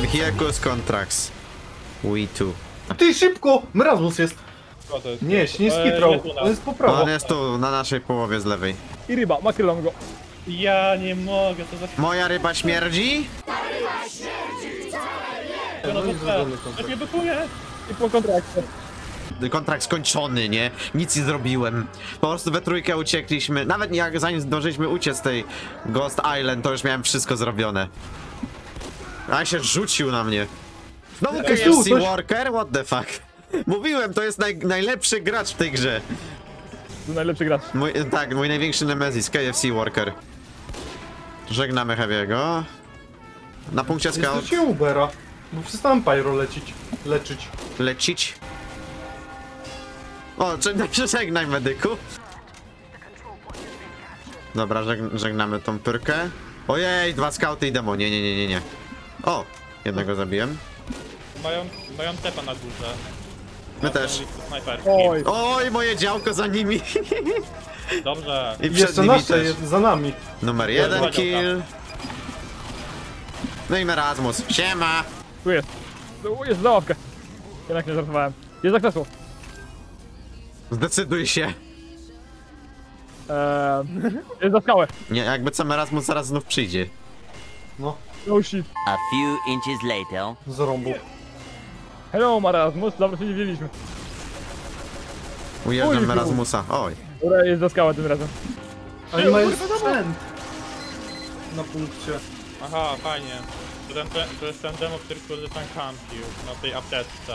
I'm here cause contracts. We too. Ty szybko! Mrazmus jest! To jest? Nie, nie tu nas. On jest po prawo. On jest tu, na naszej połowie z lewej. I ryba, makrylą go. Ja nie mogę, to za Moja ryba śmierdzi? no to. Tak. I po kontrakcie. Kontrakt skończony, nie? Nic nie zrobiłem. Po prostu we trójkę uciekliśmy. Nawet jak zanim zdążyliśmy uciec z tej Ghost Island, to już miałem wszystko zrobione. A się rzucił na mnie. Znowu KFC coś- Worker? What the fuck? Mówiłem, to jest naj, najlepszy gracz w tej grze. To najlepszy gracz. Mój, tak, mój największy nemesis, KFC Worker. Żegnamy Heavy'ego. Na punkcie scout Jesteście Ubera. Bo przestałem Pyro lecić. Leczyć. lecić. O, żegnaj medyku. Dobra, żeg żegnamy tą pyrkę. Ojej, dwa skauty i demo. Nie, nie, nie, nie, nie. O, jednego zabiłem. Mają, mają tepa na górze. My Na też. Oj, Oj, moje działko za nimi. Dobrze. I przed Jeszcze nimi nasze też. jest za nami. Numer jeden Dobra. kill. No i Merasmus. Siema. tu jest. Tu jest za ławkę. Jednak nie żartowałem. Jest za kresło. Zdecyduj się. Eee, jest za skałę. Nie, jakby co Merasmus zaraz znów przyjdzie. No, Oh shit. A few inches later. z rąbu. Hello Marasmus, dobrze się nie widzieliśmy. Ujeżdżam Oj. Oj. Dobra, jest za skałę tym razem. Oni mają sprzęt. Na punkcie. Aha, fajnie. To, ten, to jest ten demo, który kurde tam kampił na tej apteczce.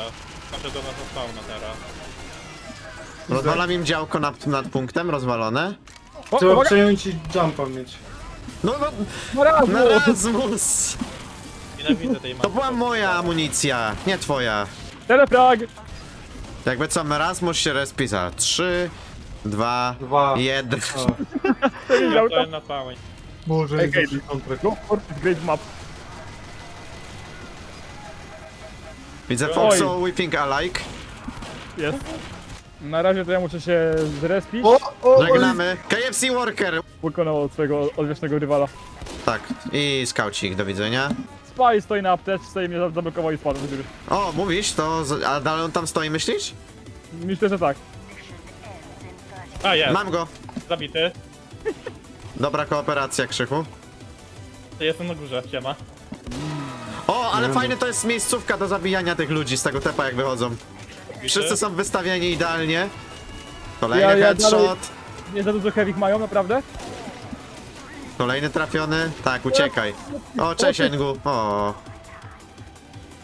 Znaczy do nas spawna teraz. Rozwalam im działko nad, nad punktem, rozwalone. Trzeba przejąć i jumpa mieć. No, no! Nienawidzę tej mapy. To była moja amunicja, nie twoja. Teleprag! Jakby co, Merasmus się respi za 3, 2, Dwa. 1. A. Powiedział To na pałę. Boże, Ej, kontrakt. No, great map. Widzę. Foxo whipping alike. Jest. Na razie to ja muszę się zrespić. O, o, Żegnamy. KFC Worker. Pokonał swojego odwiecznego rywala. Tak, i skaucik, do widzenia. Spy stoi na apteczce i mnie za- zablokował i spadł do góry. O, mówisz, to. z- A dalej on tam stoi, myślisz? Myślę, że tak. A, jest. Mam go. Zabity. Dobra kooperacja, Krzychu. Jestem na górze, siema. O, ale fajne to jest miejscówka do zabijania tych ludzi z tego tepa, jak wychodzą. Wszyscy są wystawieni idealnie. Kolejny Ja- ja headshot. dalej- Nie za dużo heavy mają, naprawdę? Kolejny trafiony. Tak, uciekaj. O, cześć Engu. O.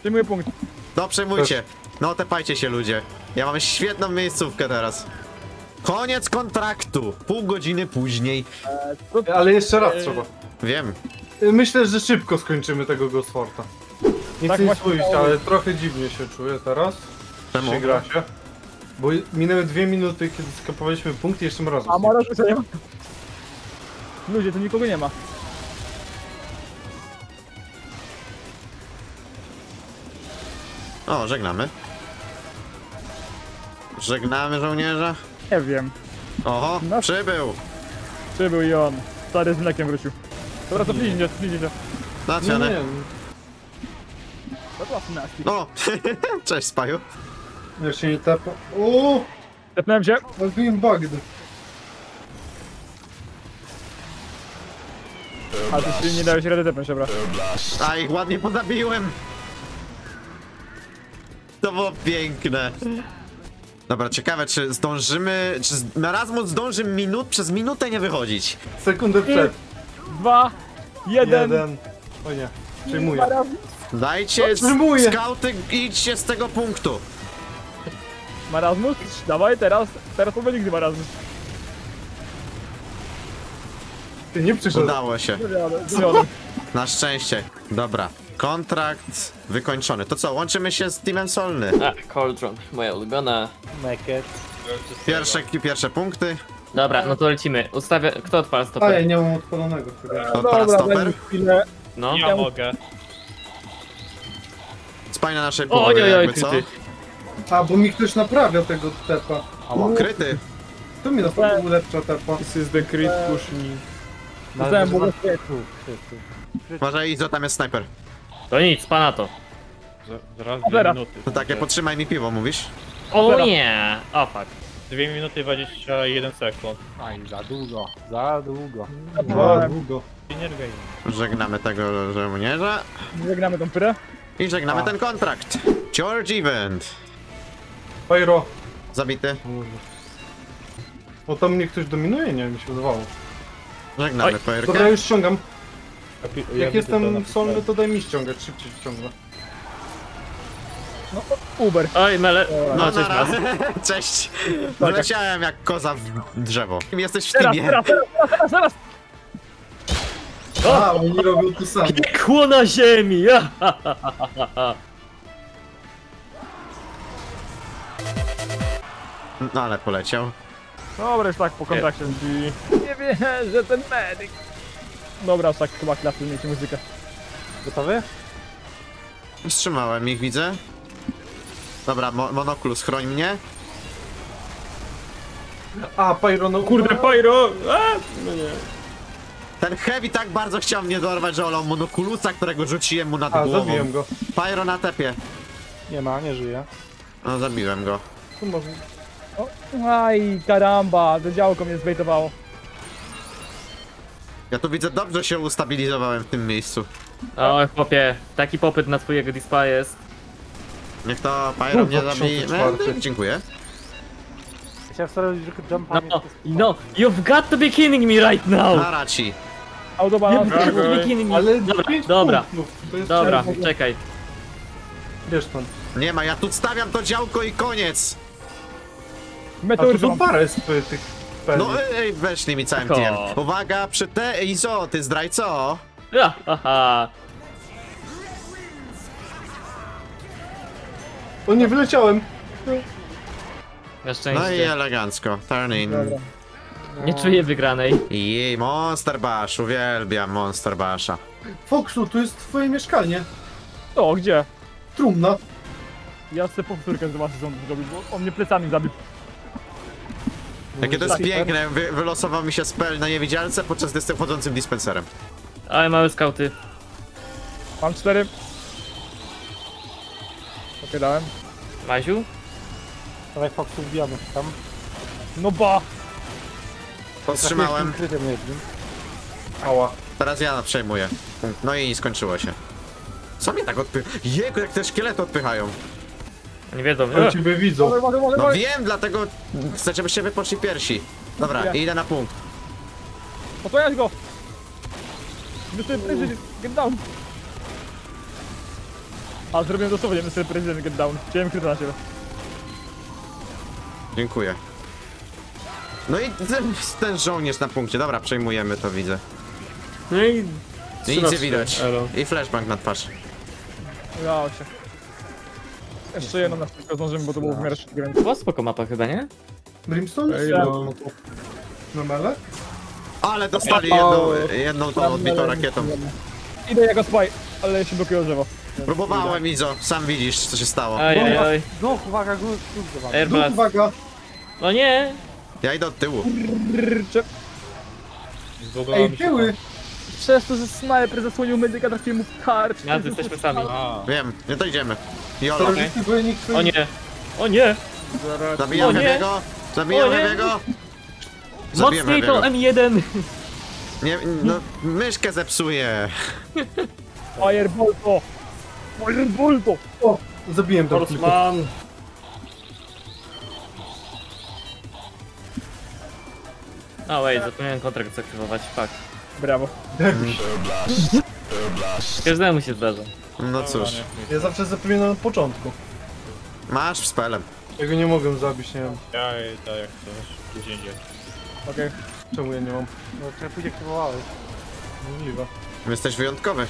Przyjmuję punkt. No, przejmujcie. No, tepajcie się ludzie. Ja mam świetną miejscówkę teraz. Koniec kontraktu. Pół godziny później. Ale jeszcze raz trzeba. Wiem. Myślę, że szybko skończymy tego Tak nie właśnie słyszeć, miało ale trochę dziwnie się czuję teraz. Czemu? Się gra się. Bo minęły dwie minuty, kiedy skapowaliśmy punkt i jeszcze raz. A Mara tu nie ma. Ludzie, tu nikogo nie ma. O, żegnamy. Żegnamy żołnierza. Nie wiem. Oho, No. przybył. Przybył i on. Stary z mlekiem wrócił. Dobra, to bliźnie, bliźnie. Nie, Nacjane. nie, To była nasty. O, cześć Spaju. Ja się nie tapa. O, Tepnąłem się. Rozbiłem bagd. A ty się nie dałeś rady tepnąć, dobra. A ich ładnie pozabiłem. To było piękne. Dobra, ciekawe, czy zdążymy, czy z- Erasmus zdąży minut, przez minutę nie wychodzić. Sekundę przed. Dwa, jeden. Jeden. O nie. Marasmus. Dajcie, Przyjmuję. skauty, idźcie z tego punktu. Marasmus, dawaj teraz, teraz to będzie nigdy Marasmus. Ty nie przyszedł. Udało się. Na szczęście. Dobra. Kontrakt wykończony. To co, łączymy się z Teamem Solny. A, Cauldron, moja ulubiona. Meket. Pierwsze, pierwsze punkty. Dobra, no to lecimy. Ustawia... Kto odpala A ja stoper? nie mam odpalonego chyba. Odpala Dobra, stoper. chwilę. No. Ja mogę. Spaj na naszej Oj, połowie, oj, oj, jakby co. kryty. A, bo mi ktoś naprawia tego tepa. O, kryty. To mi na pewno ulepsza tepa. This is the crit push me. Dostałem błogosławieństwo. Uważaj, Izo, tam jest snajper. To nic, pana to. Z- Zaraz Cholera. dwie minuty. To takie, potrzymaj mi piwo, mówisz? O nie! O fuck. Dwie minuty 21 sekund. Aj, za długo, za długo. Za długo. Nie rgaj. Żegnamy tego żołnierza Żegnamy tą pyrę. i żegnamy ten kontrakt. George Event. Pyro. Zabity. O, tam mnie ktoś dominuje? Nie, mi się wydawało. Żegnamy Fajerkę. Dobra, już ściągam. Ja Jak jestem napisane. solny, to daj mi ściągać. Szybciej ściągnę. No, Uber. Oj, mele. No, No, cześć, mas. Cześć. Wleciałem jak koza w drzewo. Jesteś w Teraz, teamie. teraz, teraz, teraz, teraz. A, oni robią to samo. Piekło na ziemi! Ja, ha, ha, ha, No ale poleciał. Dobra, już tak po kontakcie. Nie wierzę, ten medyk. Dobra, już tak chyba klasy mieć muzykę. Gotowy? Wstrzymałem ich, widzę. Dobra, mo monokulus, chroń mnie. A, Pyro, no Kurde, pyro! A, no nie. Ten Heavy tak bardzo chciał mnie dorwać, że olał monokulusa, którego rzuciłem mu nad A, głową. zabiłem go. Pyro na tepie. Nie ma, nie żyje. No, zabiłem go. Tu może... O, aj, karamba, to działko mnie zbejtowało. Ja tu widzę, dobrze się ustabilizowałem w tym miejscu. O, chłopie, taki popyt na twojego dispa jest. Niech to Pyro mnie zabije. 2004. E, Dziękuję. Chciałem jumpa No, no, you've got to be kidding me right now! Nara ci. Autobana. You've got to be kidding me. Ale Dobra, dobra, dobra, czekaj. Wiesz pan. Nie ma, ja tu stawiam to działko i koniec. A tu Meteor są parę z y, tych pewnie. No ej, weszli mi całym Ko. team. Uwaga, przy te Izo, ty zdrajco. Ja, haha. O nie, wyleciałem. Na No i elegancko. Turn in. Dobra. Nie czuję wygranej. Jej, Monster Bash, uwielbiam Monster Basha. Foxu, tu jest twoje mieszkanie. O, gdzie? Trumna. Ja chcę powtórkę zobaczyć, co on zrobił, bo on mnie plecami zabił. Jakie to jest Tak, piękne, Wy, wylosował mi się spell na niewidzialce, podczas gdy jestem chodzącym dispenserem. Ale małe skauty. Mam cztery. Okej, dałem. Maziu? Dawaj Foxu wbijamy tam. No ba! Powstrzymałem, Krytem jednym. Ała. teraz ja przejmuję. No i skończyło się. Co mnie tak odpycha? Jego, jak te szkielety odpychają. Nie wiedzą. Ale ciebie widzą. Mogę, mogę, No wiem, dlaczego chcę, żebyście wypoczli pierwsi. Dobra, Ja. idę na punkt. Posłaniać go! Mr. President, get down! A, zrobiłem dosłownie Mr. President, get down. Chciałem kryta na siebie. Dziękuję. No i ten, ten żołnierz na punkcie. Dobra, przejmujemy to, widzę. No i... I nic nie widać. Elo. I flashbang na twarz. Udało się. Jeszcze jedno na szybko zdążymy, bo to było w miarę szybkie, więc... Była spoko mapa chyba, nie? Brimstone? Ej, No. Na mele? Ale dostali jedną, jedną tą odbitą rakietą. Idę jako spy, ale się blokuje drzewo. Próbowałem, Izo, sam widzisz, co się stało. Oj, oj, oj. No, uwaga, gór. No, Airbus. uwaga. No nie! Ja idę od tyłu. Zbugowało Ej, tyły. Przez to, że snajper zasłonił medyka, trafiłem mu w karcz. Ja, jesteśmy sami. Wiem, nie dojdziemy. Jolo. Wojennik. O nie! O nie! Zabijam O nie. Heavy'ego! Zabijam O nie. Zabiłem Mocniej to Heavy'ego. M1! Nie, no, myszkę zepsuję. Firebolto! Firebolto! O, zabiłem tam kilku. Horseman! A wait, zapomniałem kontrakt zaktywować, fuck. Brawo. Każdemu się zdarza. No cóż, Ja zawsze zapominam na początku. masz w spelem. Tego nie mogę zabić, nie wiem ja idę jak chcesz. Gdzie indziej. Okej. czemu ja nie mam. No, czy pójdzie aktywowałeś. Możliwe. Jesteś wyjątkowy.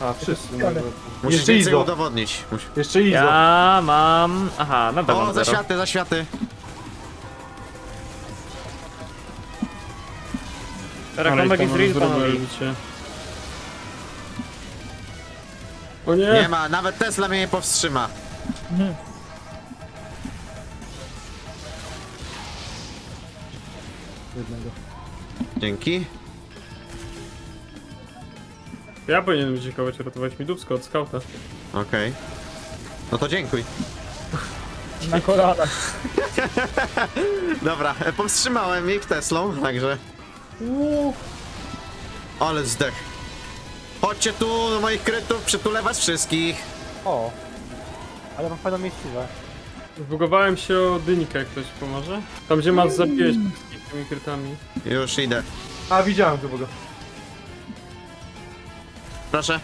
A, wszyscy Ale- nagle. Musisz Jeszcze więcej Izo. udowodnić. Musi... Jeszcze Izo. Ja mam... Aha, nadal O, mam za zero. światy, za światy. Rakomek jest real, panowie. O nie! Nie ma, nawet Tesla mnie nie powstrzyma. Jednego. Dzięki. Ja powinienem dziękować, ratować mi dubsko od skauta. Okej. No to dziękuj. Na kolanach. Dobra, powstrzymałem ich Teslą, także... Ale zdech. Chodźcie tu do moich krytów, przytulę was wszystkich. O. Ale mam fajną miejscówę. Zbugowałem się o dynikę, jak ktoś pomoże. Tam gdzie masz zabiłeś wszystkich tymi krytami. Już idę. A, widziałem chyba go. Proszę.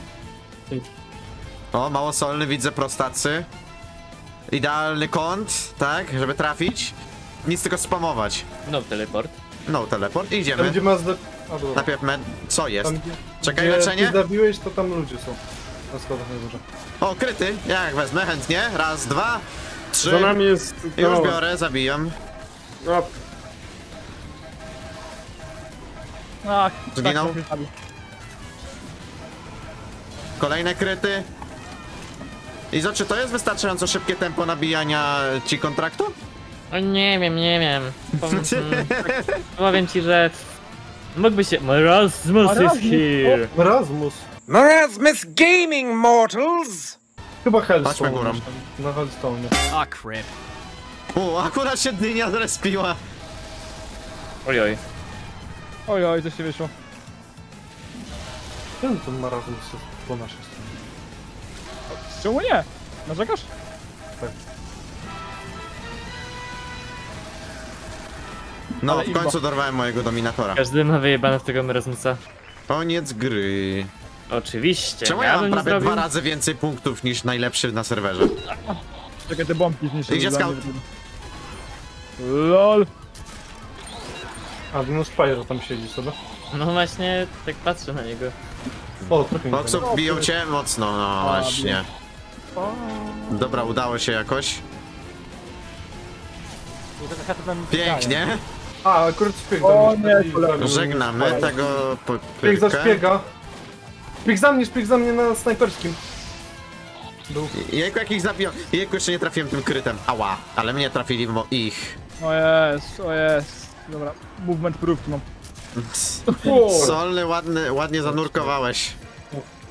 Dzięki. O, mało solny, widzę prostacy. Idealny kąt, tak, żeby trafić. Nic tylko spamować. No, teleport. No, teleport, Tam idziemy. gdzie masz. A, dobra. Najpierw med... Co jest? Tam gdzie... Czekaj, gdzie leczenie? ty zabiłeś, to tam ludzie są. Na schodach na górze. O, kryty. Jak wezmę, chętnie. Raz, dwa, trzy. Za nami jest... Już mała. biorę, zabijam. A, Ach, Zginął? tak, tak, tak. Kolejne kryty. Izo, czy to jest wystarczająco szybkie tempo nabijania ci kontraktu? O nie wiem, nie wiem. Powiem, mm, tak, powiem ci, że... Mógłby się... Erasmus is here! Erasmus. Marasmus Gaming Mortals! Chyba Hellstone. Na Hellstone. Ah, crap. U, akurat się dynia zrespiła. Ojoj. Oj, oj, coś się wyszło. Ten ten Marasmus jest po naszej stronie. Czemu nie? Narzekasz? No, Ale w imba. końcu dorwałem mojego dominatora. Każdy ma wyjebane w tego Erasmusa. Koniec gry. Oczywiście, Czemu ja ja mam prawie dwa razy więcej punktów niż najlepszy na serwerze? Czekaj, te bombki scout. LOL. A, Dino Spyro tam siedzi sobie. No właśnie, tak patrzę na niego. O, trochę tego. biją cię mocno, no właśnie. Dobra, udało się jakoś. Pięknie. A, akurat szpieg O nie, kolego. Żegnamy tego Szpieg za popyrkę. szpiega. Szpieg za mnie, szpieg za mnie na snajperskim. Był. Jejku, jakich zabiją. Jejku, jeszcze nie trafiłem tym krytem. Ała, ale mnie trafili mo ich. O jest, o jest. Dobra, movement proof mam. Solny, ładny, ładnie zanurkowałeś.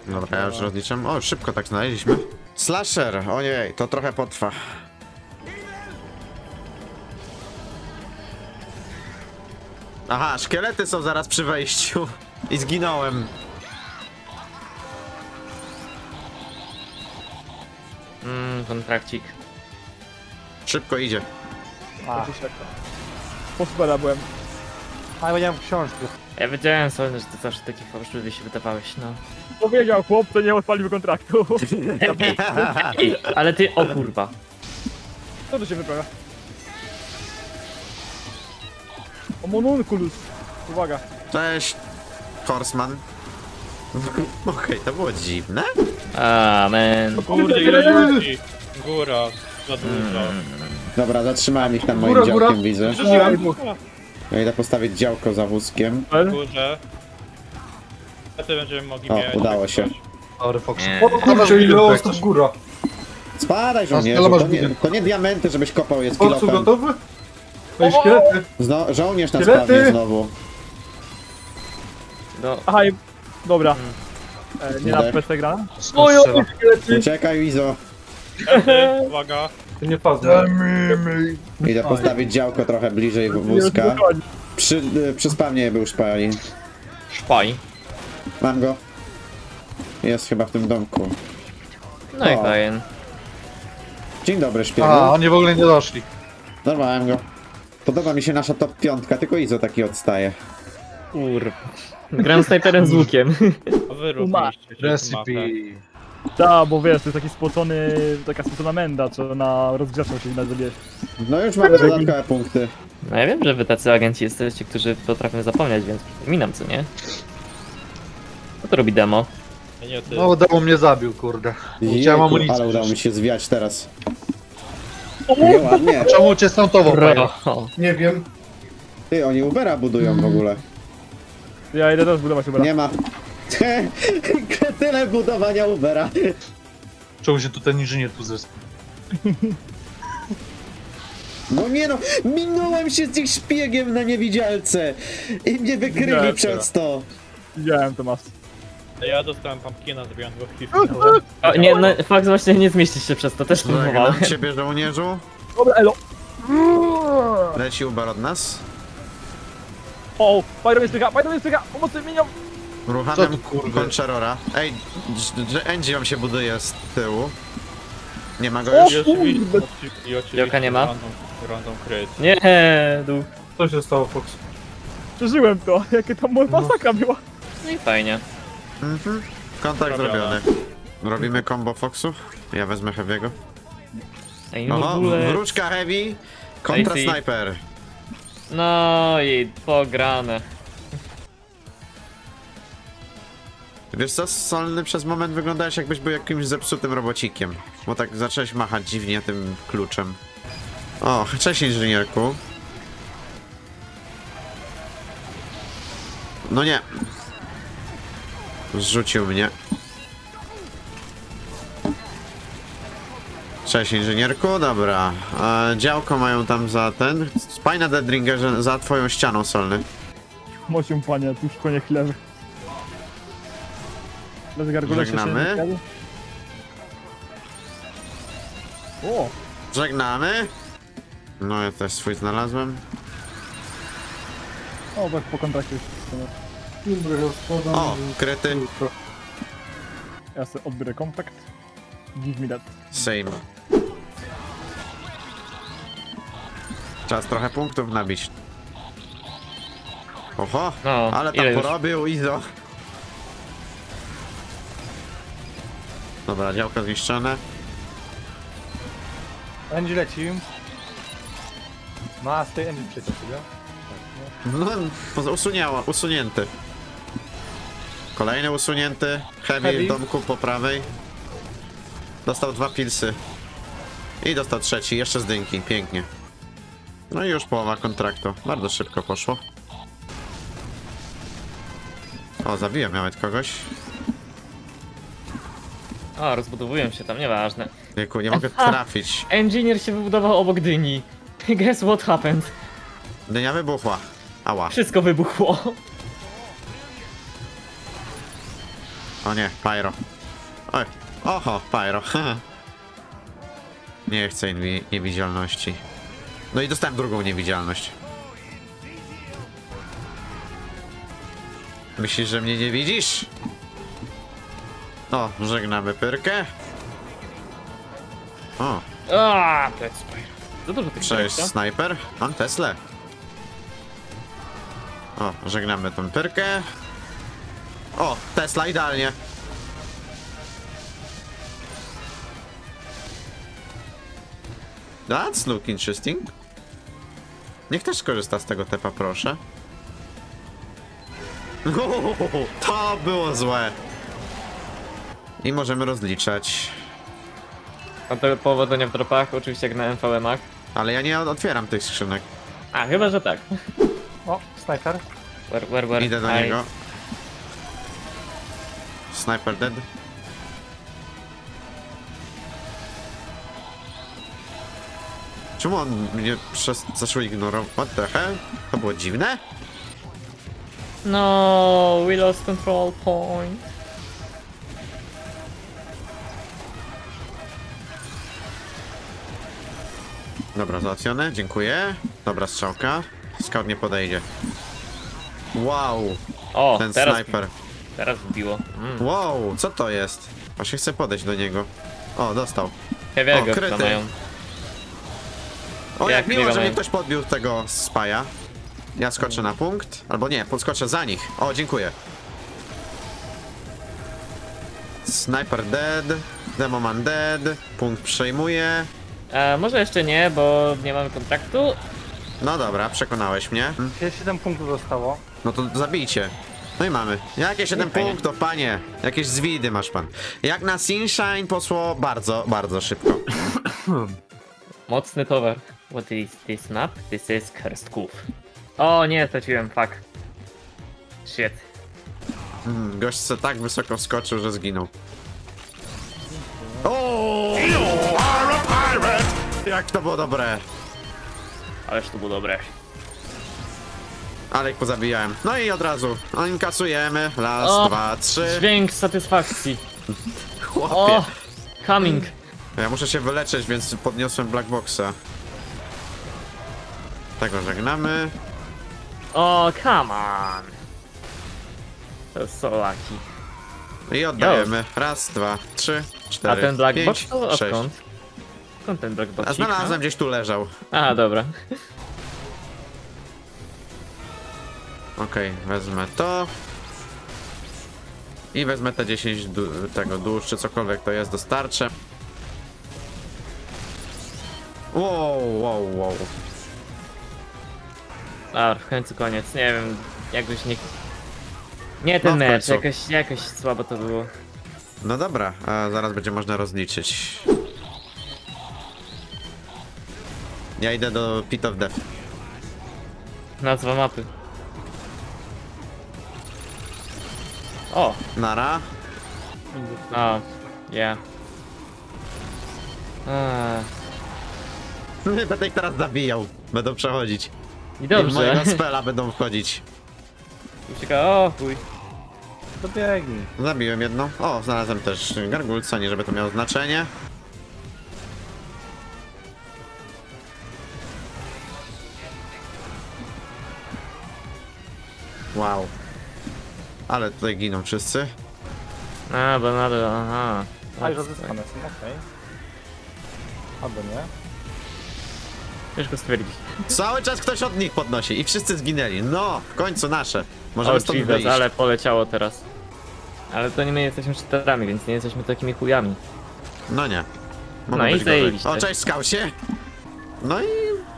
Dobra, ja już rozliczam. O, szybko tak znaleźliśmy. Slasher, ojej, to trochę potrwa. Aha, szkielety są zaraz przy wejściu. I zginąłem. Mmm, kontrakcik. Szybko idzie. A, Po supera byłem. ale będziemy książkę. Ja wiedziałem Solny, że ty zawsze taki fałszywy się wydawałeś, no. Powiedział chłop, to nie odpalił kontraktu. Ej, ale ty, o kurwa. Co tu się wyprawia? O monunculus. Uwaga. Cześć, Horseman. Okej, to było dziwne. Amen. Kurde, ile ludzi. Góra, za dużo. Dobra, zatrzymałem ich tam Góra, góra. widzę. Przeżyłem. Ja idę postawić działko za wózkiem. W górze. Wtedy będziemy mogli O, mieć. udało się. Dobry Fox. O kurczę, ile osób góra. Spadaj, żołnierzu, to nie, to nie diamenty, żebyś kopał je z Forcu kilofem. gotowy? I szkielety. Zno, żołnierz nas Szkielety! spadnie znowu. No, Aha, i... dobra. E, nie na Dobra. PC gra? Strzela. Uciekaj, Izo. Uwaga. To nie fazne. Idę postawić działko trochę bliżej w- wózka. Przy, y, przy spawnie był szpali. szpaj. Mam go. Jest chyba w tym domku. No i O. fajnie. Dzień dobry, szpiegu. A, oni w ogóle nie doszli. Dorwałem go. Podoba mi się nasza top piątka, tylko Izo taki odstaje. Kur... Gram snajperem z łukiem. A wy Uma. robiliście się Recipe. Tak, bo wiesz, to jest taki spocony, taka spocona menda, co na rozgrzewką się nazwie. No już mamy dodatkowe punkty. No ja wiem, że wy tacy agenci jesteście, którzy potrafią zapomnieć, więc przypominam, co nie? Co to robi demo? Nie ty. No, demo mnie zabił, kurde. Chciałem Jejku, amunicję. ale udało mi się zwiać teraz. Nieładnie. Czemu cię panie? Bro. Nie wiem. Ty, oni Ubera budują w ogóle. Ja idę też budować Ubera. Nie ma. Tyle budowania Ubera. Czemu się tutaj inżynier tu zespół? No nie no, minąłem się z ich szpiegiem na niewidzialce i mnie wykryli Widziałem przez to. Widziałem to mas. Ja dostałem pumpkina, zrobiłem dwóch hitów. O, nie, no, fakt właśnie nie zmieścisz się przez to, też próbowałem. Żegnam ciebie, żołnierzu. Dobra, elo. Leci Uber od nas. O, Pyro jest pycha, Pyro jest pycha, pomocy minion. Kurwa? Concherora. Ej, Angie wam się buduje z tyłu. Nie ma go O, już? I oczywiście Joka nie ma? Random, random kryt. Nie, duch. Co się stało, Fox? Przeżyłem to, jakie tam masakra była. No i fajnie. Mhm. Kontakt zrobiony. Robimy combo Foxów. Ja wezmę Heavy'ego. Ej, no w Oho, ogóle... wróczka Heavy kontra see. Sniper. No i pograne. Wiesz co, Solny przez moment wyglądałeś jakbyś był jakimś zepsutym robocikiem. Bo tak zacząłeś machać dziwnie tym kluczem. O, cześć inżynierku. No nie. Zrzucił mnie. Cześć inżynierku, dobra. E, działko mają tam za ten. Spaj na Deadringerze za twoją ścianą solny. Mosią panie, tuż konie chlewy. Żegnamy. O, Żegnamy. No ja też swój znalazłem. o, tak po kontrakcie już. O, kryty. Ja sobie odbiorę kontakt. Give me that. Same. Czas trochę punktów nabić. Oho, No, ale tam ile już? porobił Izo. Dobra, działko zniszczone. Angie leci. Ma z tej Angie przecież, nie? No, usunięty. Kolejny usunięty. Heavy, Heavy. w domku po prawej. Dostał dwa pilsy. I dostał trzeci, jeszcze z dynki, pięknie. No i już połowa kontraktu. Bardzo szybko poszło. O, zabiłem nawet kogoś. O, rozbudowują się tam, nieważne. Wieku, nie mogę trafić. Engineer się wybudował obok dyni. Guess what happened? Dynia wybuchła. Ała. Wszystko wybuchło. O nie, Pyro. Oj, oho, Pyro. nie chcę niewidzialności. No i dostałem drugą niewidzialność. Myślisz, że mnie nie widzisz? O, żegnamy pyrkę. O, plec. Za dużo tych cześć, co? snajper. Mam Teslę. O, żegnamy tą pyrkę. O, Tesla idealnie. That's look interesting. Niech też skorzysta z tego tepa, proszę. To było złe. I możemy rozliczać. A to powodzenia w dropach, oczywiście jak na NVM-ach. Ale ja nie otwieram tych skrzynek. A, chyba, że tak. O, snajper. Where, where, where? Idę do Aj. niego. Sniper dead. Czemu on mnie przez... zaczął ignorować? What the hell? To było dziwne? No, we lost control point. Dobra, załatwione, dziękuję. Dobra, strzałka. Scout nie podejdzie. Wow, O, ten teraz, snajper. Teraz wbiło. Mm. Wow, co to jest? Właśnie chcę podejść do niego. O, dostał. Heavy'ego chyba kryty. mają. O, jak Jak miło, że mnie ktoś podbił tego spaja. Ja skoczę na punkt. Albo nie, podskoczę za nich. O, dziękuję. Sniper dead. Demoman dead. Punkt przejmuje. E, może jeszcze nie, bo nie mamy kontraktu. No dobra, przekonałeś mnie. Hmm, 7 punktów zostało. No to zabijcie. No i mamy. Jakieś 7 Fajnie. punktów, panie. Jakieś zwidy masz pan. Jak na Sunshine poszło bardzo, bardzo szybko. Mocny towar. What is this map? This is Cursed Cove. O nie, straciłem, fuck. Shit. Mm, gość se tak wysoko skoczył, że zginął. O! Jak to było dobre. Ależ to było dobre. Ale ich pozabijałem. No i od razu. No inkasujemy. Raz, O, dwa, trzy. Dźwięk satysfakcji. Chłopie. O! Coming. Ja muszę się wyleczyć, więc podniosłem Blackboxa. Tego żegnamy. O, come on. To jest so lucky. I oddajemy. Raz, dwa, trzy, A cztery, ten black pięć, box to odkąd? Skąd ten black box? A znalazłem gdzieś tu leżał. A, dobra. Okej, wezmę to. I wezmę te 10 du tego dusz, czy cokolwiek to jest, dostarczę. Wow, wow, wow. A, w końcu koniec. Nie wiem, jakoś nie... Nie ten No, mecz, jakoś, jakoś słabo to było. No dobra, a zaraz będzie można rozliczyć. Ja idę do Pit of Death. Nazwa mapy. O, Nara. o, ja. Yeah. Będę ich teraz zabijał. Będą przechodzić. I I w dobrze. mojego spela będą wchodzić. Ucieka, o chuj. Dobiegnij. Zabiłem jedną. O, znalazłem też gargulca, nie żeby to miało znaczenie. Wow. Ale tutaj giną wszyscy. A, bo nadal, aha. A, już odzyskane są, okej. Albo nie. Ciężko stwierdzić. Cały czas ktoś od nich podnosi i wszyscy zginęli. No, w końcu nasze. Możemy O, stąd Jesus, wyjść. ale poleciało teraz. Ale to nie my jesteśmy cheaterami, więc nie jesteśmy takimi chujami. No nie. Mogło No i. O, cześć skausie. No i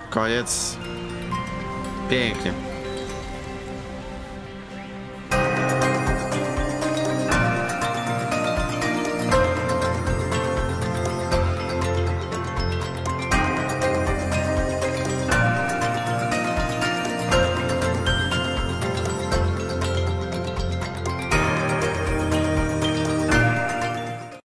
koniec. Pięknie.